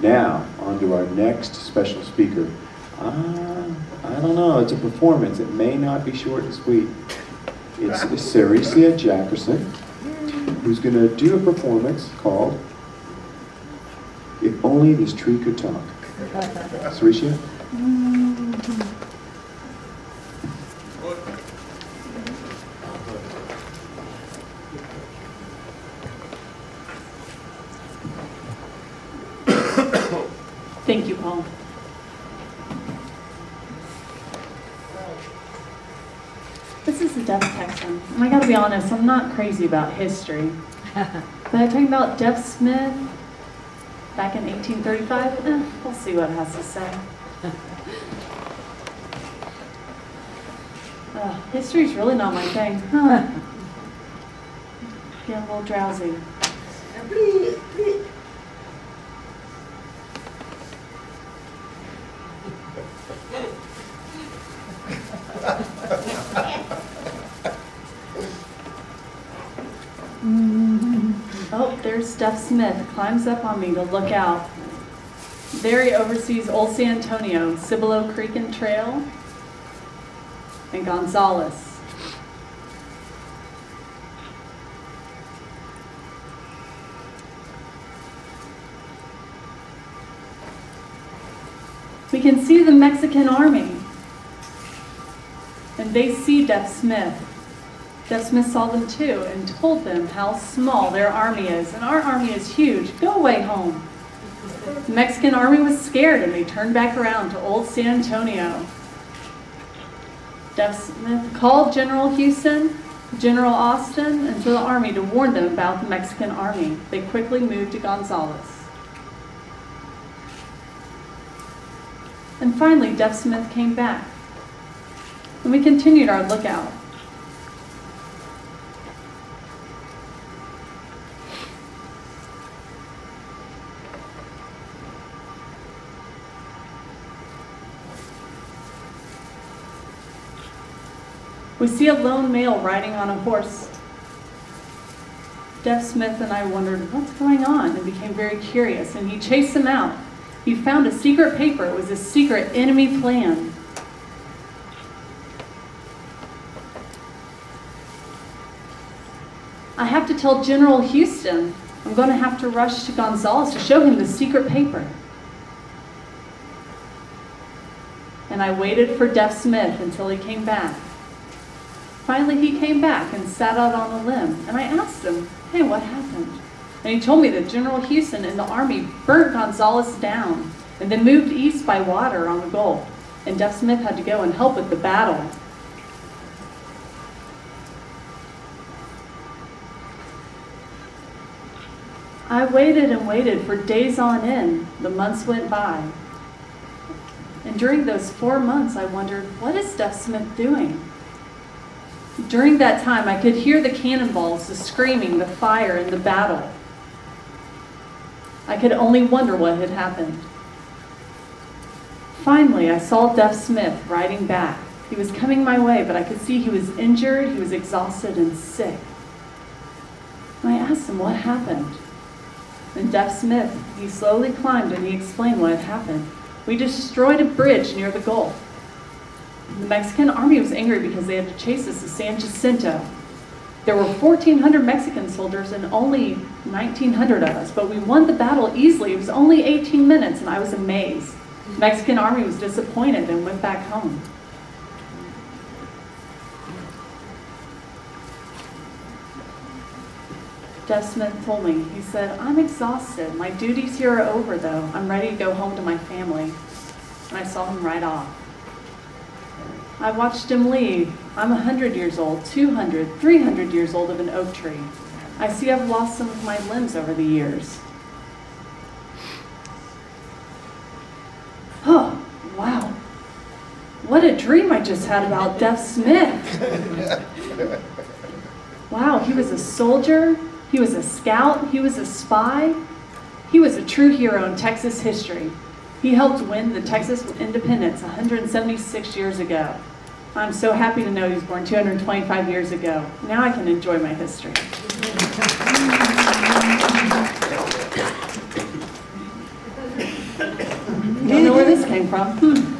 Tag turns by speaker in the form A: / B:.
A: Now, on to our next special speaker. Uh, I don't know, it's a performance. It may not be short and sweet. It's Saricia Jackerson, who's going to do a performance called If Only This Tree Could Talk. Saricia?
B: Thank you, Paul. This is a deaf Texan. And I gotta be honest, I'm not crazy about history. but talking about Deaf Smith back in 1835, eh, we'll see what it has to say. Uh, history's really not my thing. Huh. Get a little drowsy. Mm-hmm. Oh, there's Deaf Smith, climbs up on me. To look out. There he oversees Old San Antonio, Cibolo Creek and Trail, and Gonzales. We can see the Mexican army, and they see Deaf Smith. Deaf Smith saw them too and told them how small their army is. And our army is huge. Go away home. The Mexican army was scared and they turned back around to old San Antonio. Deaf Smith called General Houston, General Austin, and to the army to warn them about the Mexican army. They quickly moved to Gonzales. And finally, Deaf Smith came back. And we continued our lookout. We see a lone male riding on a horse. Deaf Smith and I wondered, what's going on? And became very curious, and he chased him out. He found a secret paper. It was a secret enemy plan. I have tell General Houston. I'm going to have to rush to Gonzales to show him the secret paper. And I waited for Deaf Smith until he came back. Finally, he came back and sat out on a limb, and I asked him, hey, what happened? And he told me that General Houston and the Army burnt Gonzales down and then moved east by water on the Gulf, and Deaf Smith had to go and help with the battle. I waited and waited for days on end. The months went by. And during those four months, I wondered, what is Deaf Smith doing? During that time, I could hear the cannonballs, the screaming, the fire, and the battle. I could only wonder what had happened. Finally, I saw Deaf Smith riding back. He was coming my way, but I could see he was injured, he was exhausted, and sick. And I asked him what happened. And Deaf Smith, he slowly climbed and he explained what had happened. We destroyed a bridge near the Gulf. The Mexican army was angry because they had to chase us to San Jacinto. There were 1,400 Mexican soldiers and only 1,900 of us, but we won the battle easily. It was only 18 minutes, and I was amazed. The Mexican army was disappointed and went back home. Told me, he said, I'm exhausted. My duties here are over, though. I'm ready to go home to my family. And I saw him right off. I watched him leave. I'm 100 years old, 200, 300 years old of an oak tree. I see I've lost some of my limbs over the years. Oh, wow. What a dream I just had about Deaf Smith. Wow, he was a soldier, he was a scout, he was a spy. He was a true hero in Texas history. He helped win the Texas independence 176 years ago. I'm so happy to know he was born 225 years ago. Now I can enjoy my history. You know where this came from. Hmm.